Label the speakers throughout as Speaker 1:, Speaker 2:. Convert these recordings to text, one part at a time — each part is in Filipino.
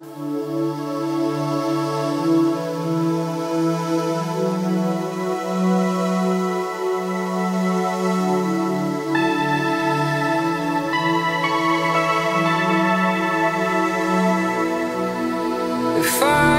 Speaker 1: Fire on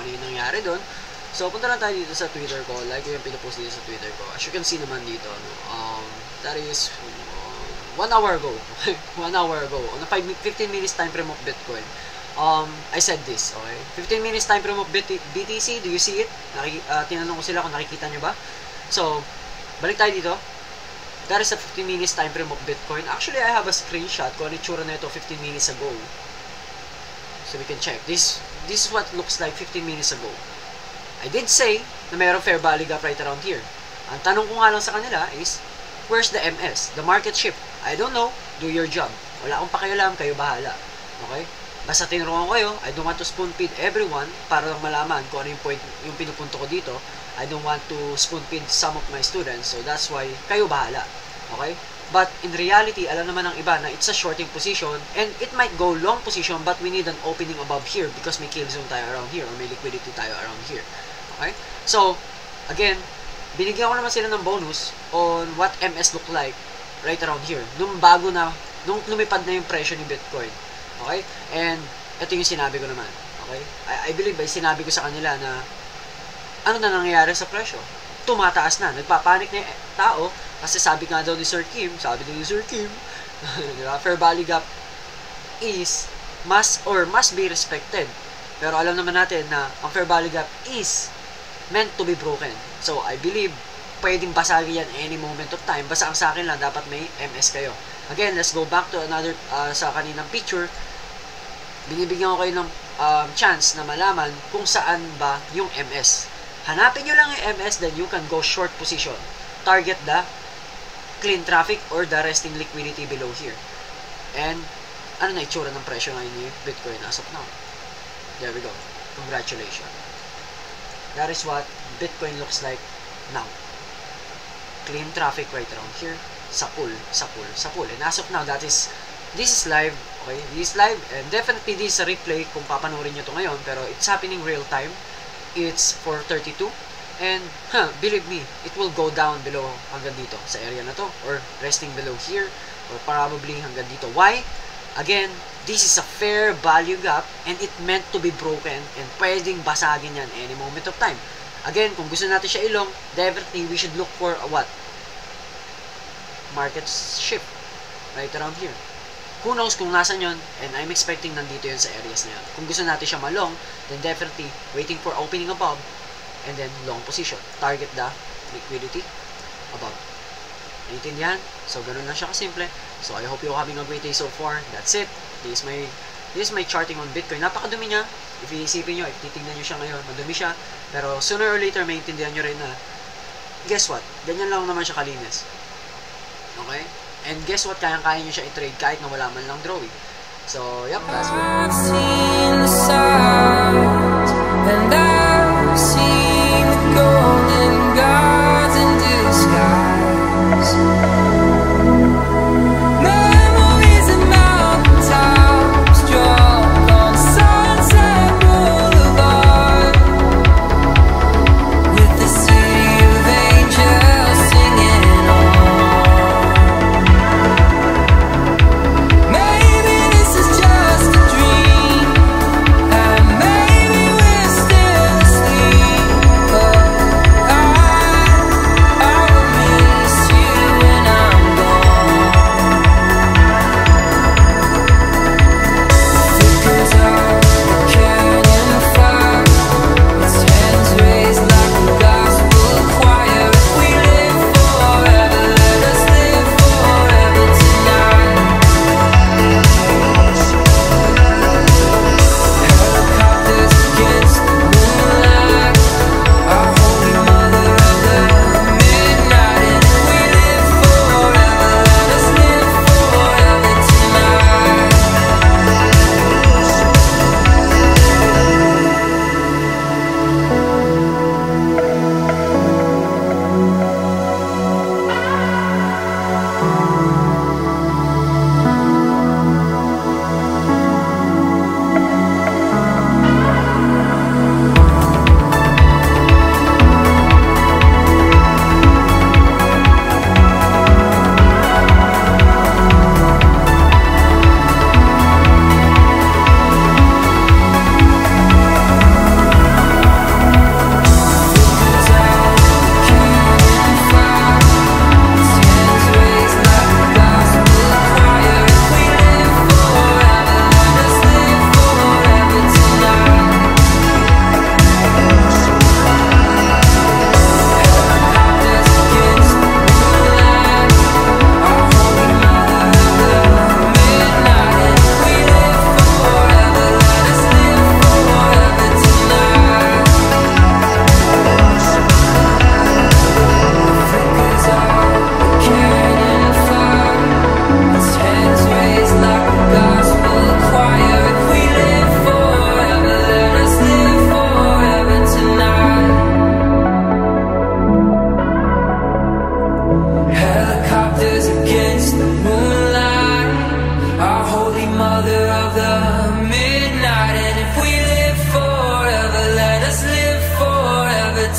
Speaker 2: kung ano yung nangyari doon. So, punta lang tayo dito sa Twitter ko. Like ko yung pinapost dito sa Twitter ko. As you can see naman dito, no, um, that is um, one hour ago. one hour ago. On a 5, 15 minutes time frame of Bitcoin. Um, I said this, okay? 15 minutes time frame of BT, BTC, do you see it? Naki, uh, tinanong ko sila kung nakikita nyo ba? So, balik tayo dito. That is a 15 minutes time frame of Bitcoin. Actually, I have a screenshot kung ano yung tsura na ito 15 minutes ago. So we can check. This this is what looks like 15 minutes ago. I did say na mayroong fair value gap right around here. Ang tanong ko nga lang sa kanila is, where's the MS? The market shift? I don't know. Do your job. Wala akong pakialam. Kayo bahala. Okay? Basta tinuruan ko kayo, I don't want to spoon feed everyone para lang malaman kung ano yung point, yung pinupunto ko dito. I don't want to spoon feed some of my students. So that's why, kayo bahala. Okay? But in reality, alam naman ng iba na it's a shorting position and it might go long position but we need an opening above here because may kill zone tayo around here or may liquidity tayo around here. Okay? So, again, binigyan ko naman sila ng bonus on what MS look like right around here. Nung bago na, nung lumipad na yung presyo ni Bitcoin. Okay? And, ito yung sinabi ko naman. Okay? I, I believe, ay sinabi ko sa kanila na ano na nangyayari sa presyo? Tumataas na. Nagpapanik na yung tao kasi sabi nga daw ni Sir Kim, sabi ni Sir Kim, fair value gap is must or must be respected. Pero alam naman natin na ang fair value gap is meant to be broken. So, I believe pwedeng basagin yan any moment of time. Basta ang sa akin lang, dapat may MS kayo. Again, let's go back to another, uh, sa kaninang picture. Binibigyan ko kayo ng um, chance na malaman kung saan ba yung MS. Hanapin nyo lang yung MS, then you can go short position. Target the clean traffic or the resting liquidity below here. And, ano na itsura ng presyo ngayon ni Bitcoin as of now? There we go. Congratulations. That is what Bitcoin looks like now. Clean traffic right around here. Sa pool, sa pool, sa pool. And as of now, that is, this is live. Okay, this is live. And definitely this is a replay kung papanoorin nyo to ngayon. Pero it's happening real time. It's 432. And, huh, believe me, it will go down below hanggang dito sa area na to. Or resting below here. Or probably hanggang dito. Why? Again, this is a fair value gap and it meant to be broken and pwedeng basagin yan any moment of time. Again, kung gusto natin siya ilong, definitely we should look for a what? Market shift. Right around here. Who knows kung nasan yun, and I'm expecting nandito yun sa areas na yun. Kung gusto natin siya malong, then definitely waiting for opening above, and then long position. Target the liquidity above. Naintindihan? So, ganun lang siya kasimple. So, I hope you're having a great day so far. That's it. This is my, this is my charting on Bitcoin. Napakadumi niya. If iisipin nyo, if titignan nyo siya ngayon, madumi siya. Pero sooner or later, maintindihan nyo rin na, guess what? Ganyan lang naman siya kalinis. Okay? And guess what? Kayang-kaya nyo siya i-trade kahit na wala man lang drawing. So, yep, that's it.
Speaker 1: I've seen the signs, and I've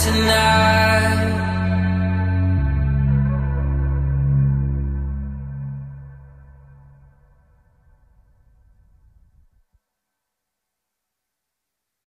Speaker 1: tonight.